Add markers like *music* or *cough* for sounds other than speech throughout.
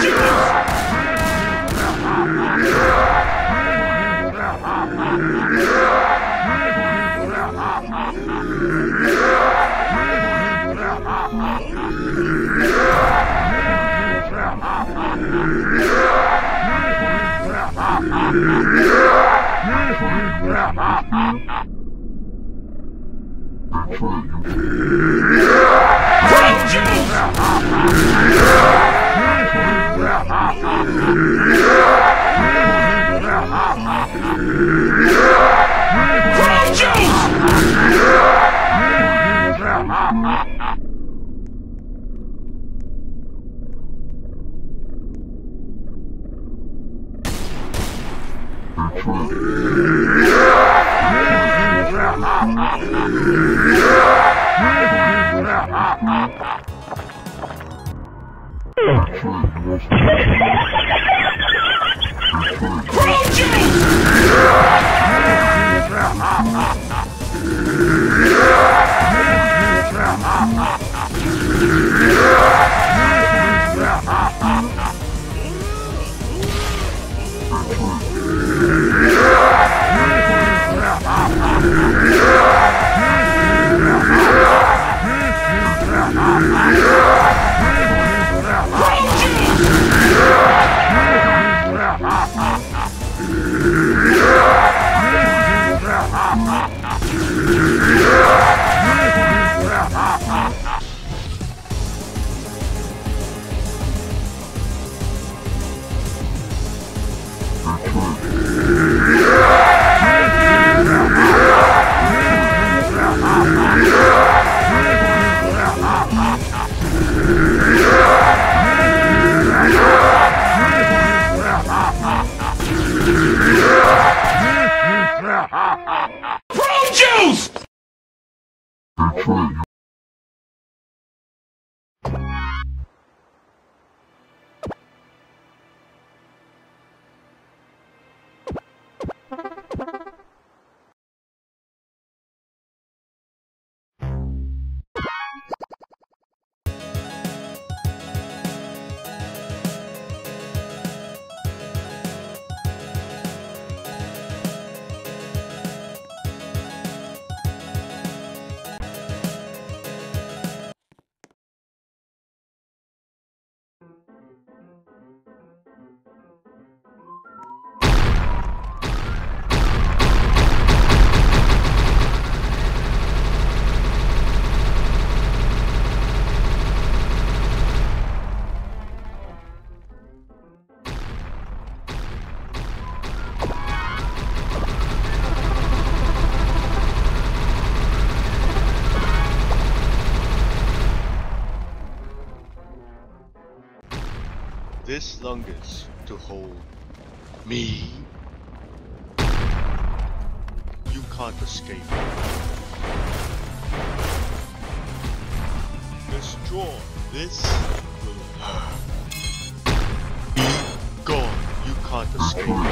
Detroit. Yeah! Prune Yeah! Longest to hold me. You can't escape. Destroy this. Be gone. You can't escape. Destroy. Be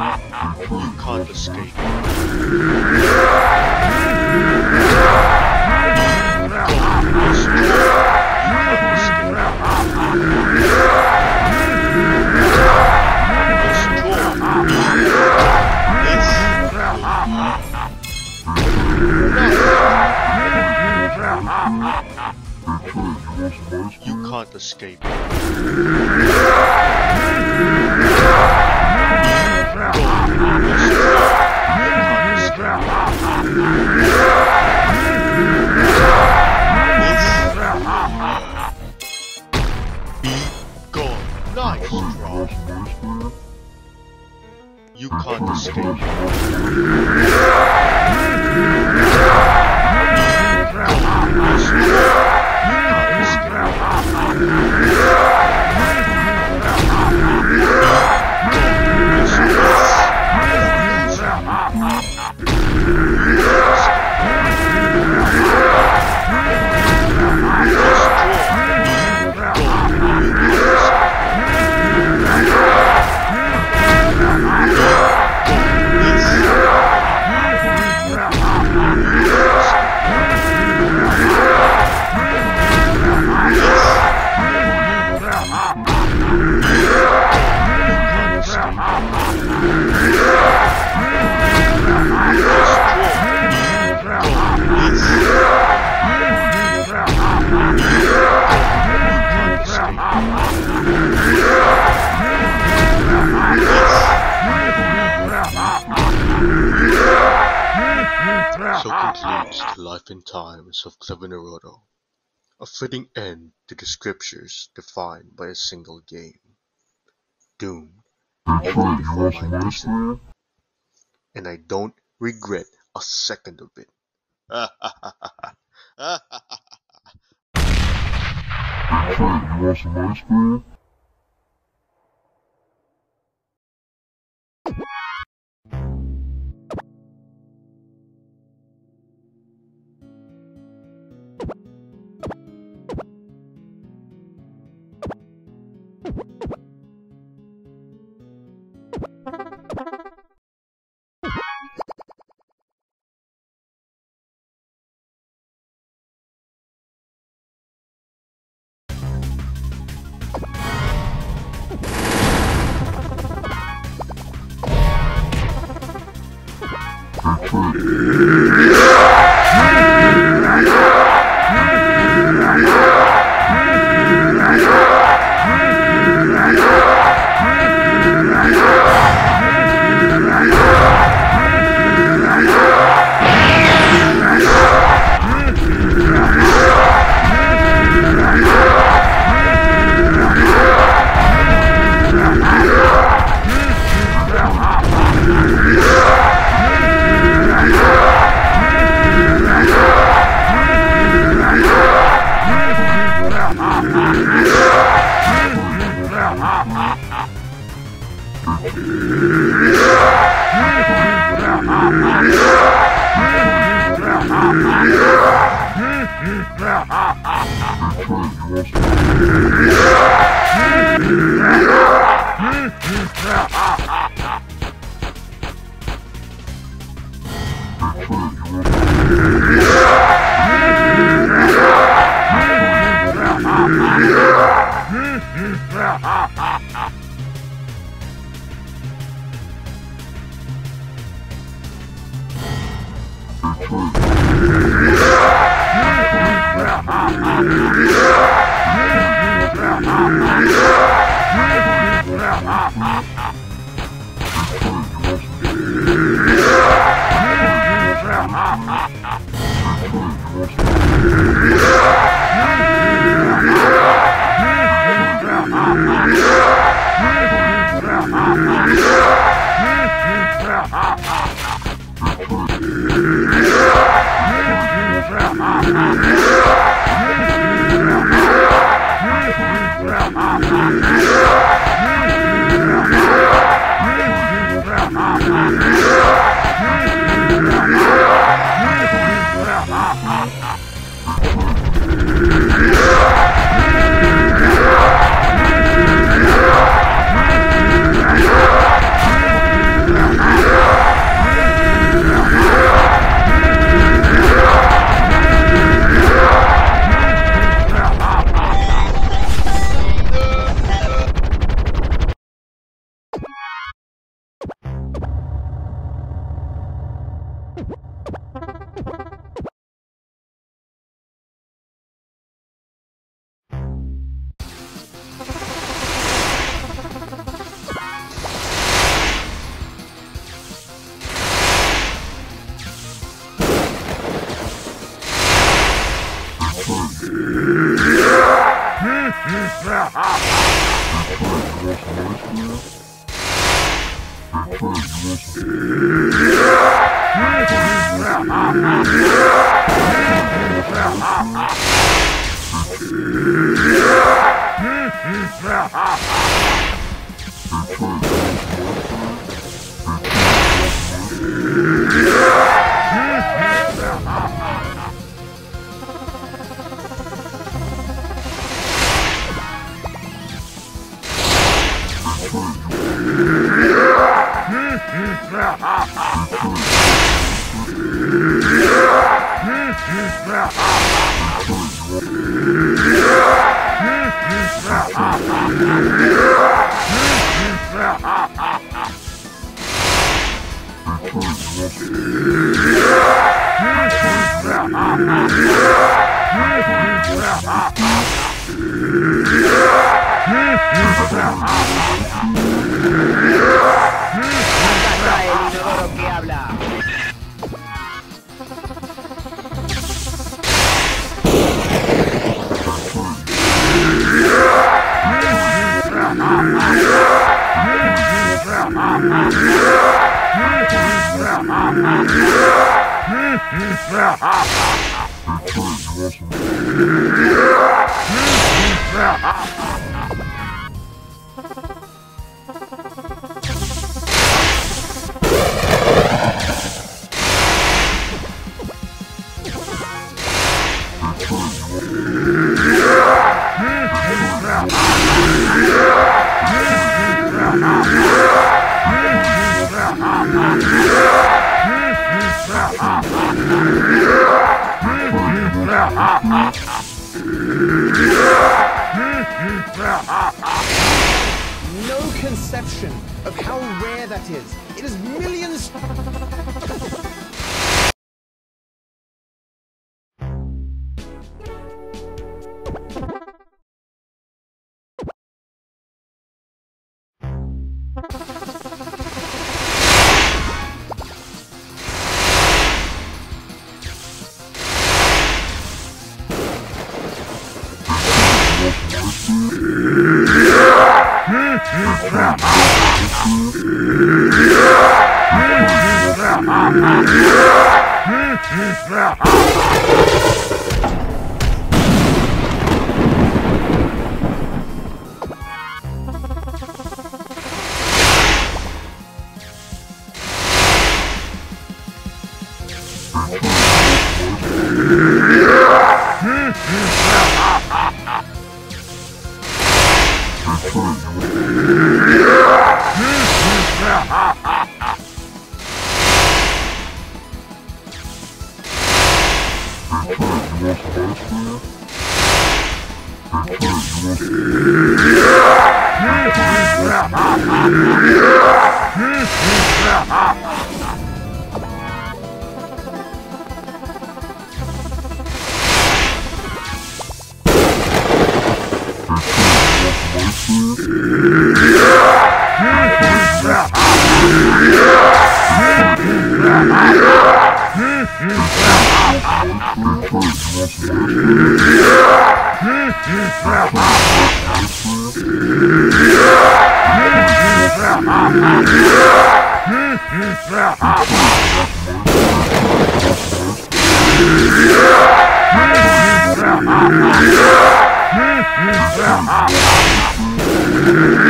gone. You can't escape. You can't escape. Try. You can't concludes the life and times of Clever Naruto, a fitting end to the scriptures defined by a single game. Doomed even before my vision, and I don't regret a second of it. *laughs* Hey, you want some ice cream? Acá está Yeah! El Yeah! Hey, you want some no conception of how rare that is. It is millions. Hey, Trey, you want Hey, Trey, ice cream?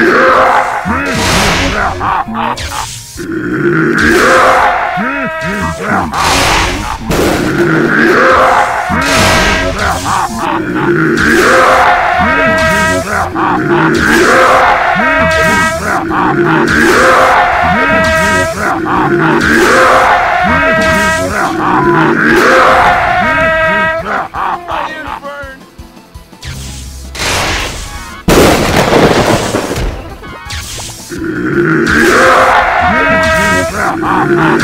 Hey,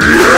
Hey,